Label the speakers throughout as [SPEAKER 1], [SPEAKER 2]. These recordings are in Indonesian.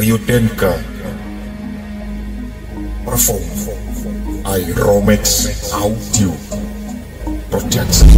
[SPEAKER 1] Ryutenka, uh, perform Iromex Audio Production.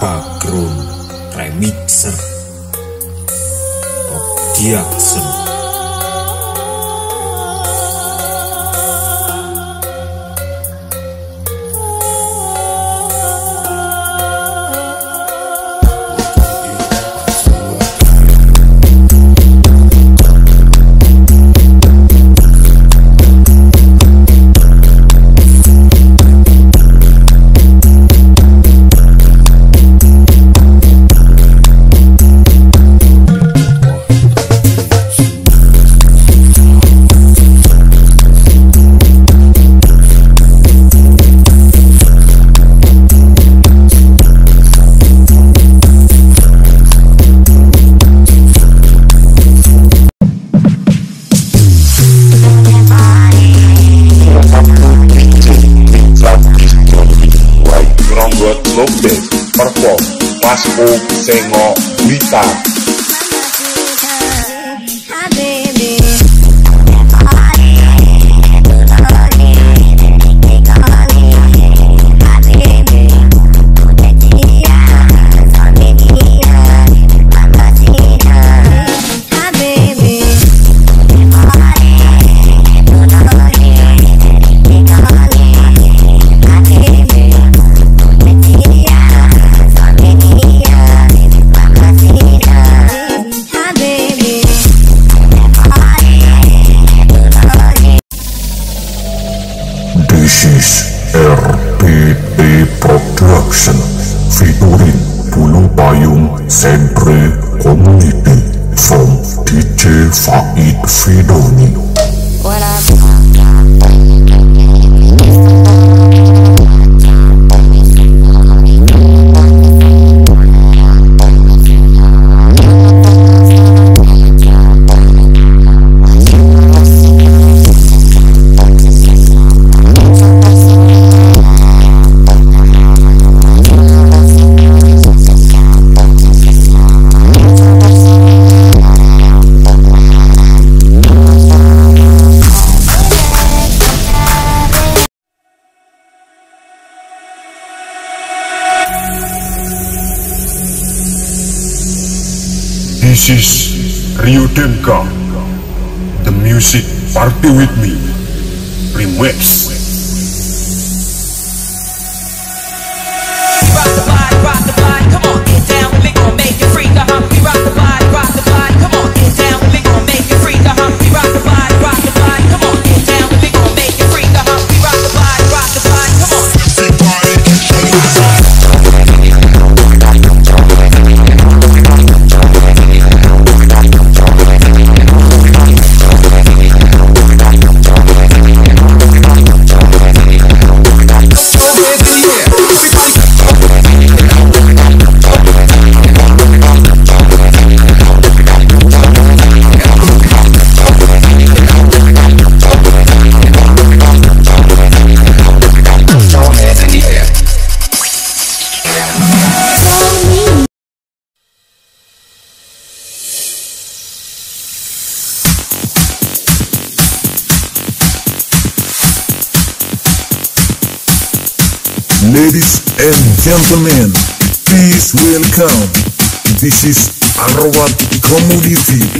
[SPEAKER 2] background remixer
[SPEAKER 3] of the
[SPEAKER 1] action Senhor gritar. Production featuring Pulu Bayum Sempre Community from DJ Faid Fidonino. This is Ryutenka. The music party with me. Remix.
[SPEAKER 4] gentlemen, please welcome.
[SPEAKER 1] This is
[SPEAKER 4] Arroba Commodity.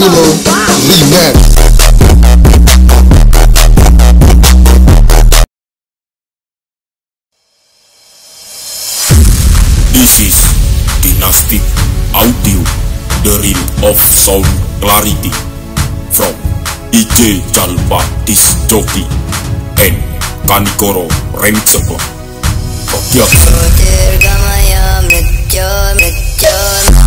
[SPEAKER 5] número Remix.
[SPEAKER 3] This is Dynastic Audio, the real of sound clarity from IJ Jalpa Disjoki and Kanikoro Remixable. Production.